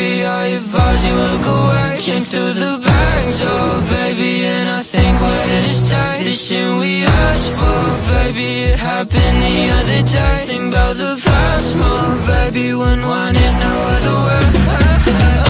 Baby, I advise you look away Came through the back door, oh, baby And I think we're in to state The shit we asked for, baby It happened the other day Think about the past more, baby When one now.